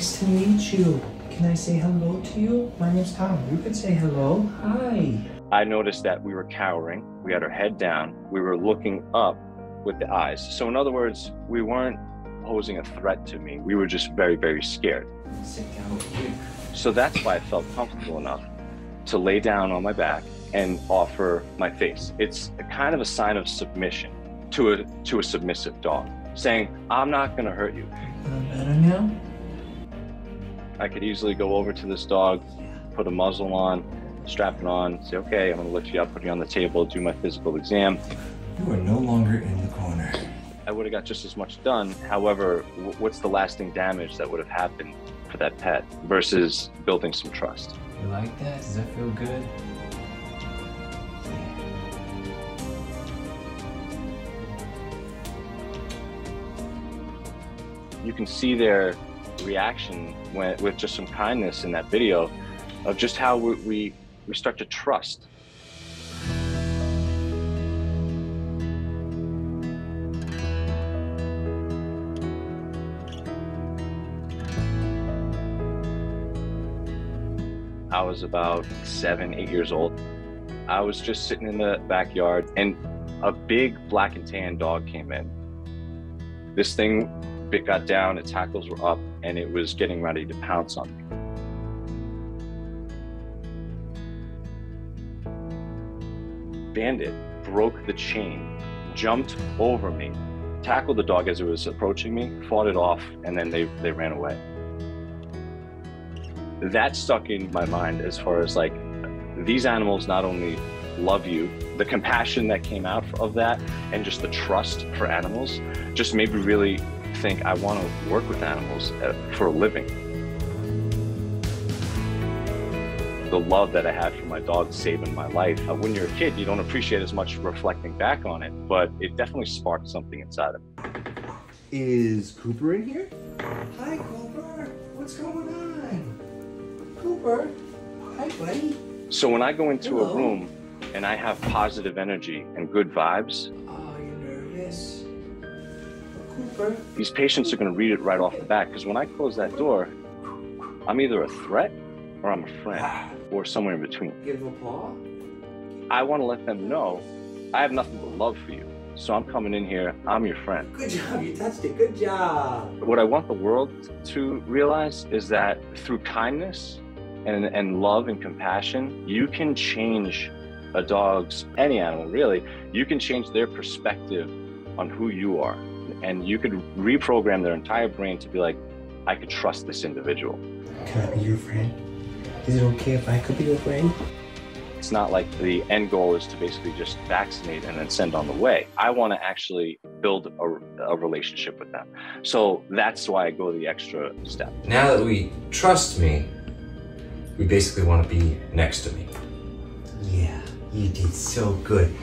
Nice to meet you. Can I say hello to you? My name's Tom. You can say hello. Hi. I noticed that we were cowering. We had our head down. We were looking up with the eyes. So, in other words, we weren't posing a threat to me. We were just very, very scared. Sit down. So that's why I felt comfortable enough to lay down on my back and offer my face. It's a kind of a sign of submission to a to a submissive dog, saying, "I'm not going to hurt you." Better now? I could easily go over to this dog, put a muzzle on, strap it on, say, "Okay, I'm going to lift you up, put you on the table, do my physical exam." You are no longer in the corner. I would have got just as much done. However, w- what's the lasting damage that would have happened for that pet versus building some trust? You like that? Does that feel good? you can see their reaction when, with just some kindness in that video of just how we, we, we start to trust. I was about seven, eight years old. I was just sitting in the backyard and a big black and tan dog came in. This thing bit got down, its hackles were up, and it was getting ready to pounce on me. Bandit broke the chain, jumped over me, tackled the dog as it was approaching me, fought it off, and then they, they ran away. That stuck in my mind as far as like these animals not only love you, the compassion that came out of that, and just the trust for animals just made me really think I want to work with animals uh, for a living. The love that I had for my dog saving my life. When you're a kid, you don't appreciate as much reflecting back on it, but it definitely sparked something inside of me. Is Cooper in here? Hi, Cooper. What's going on? Cooper. Hi, buddy. So when I go into Hello. a room and I have positive energy and good vibes, Oh, you're nervous. These patients are going to read it right off the bat. Because when I close that door, I'm either a threat or I'm a friend or somewhere in between. Give a paw. I want to let them know I have nothing but love for you. So I'm coming in here, I'm your friend. Good job. You touched it. Good job. What I want the world to realize is that through kindness and, and love and compassion, you can change a dog's, any animal really, you can change their perspective on who you are. And you could reprogram their entire brain to be like, I could trust this individual. Can I be your friend? Is it okay if I could be your friend? It's not like the end goal is to basically just vaccinate and then send on the way. I want to actually build a, a relationship with them. So that's why I go the extra step. Now that we trust me, we basically want to be next to me. Yeah, you did so good.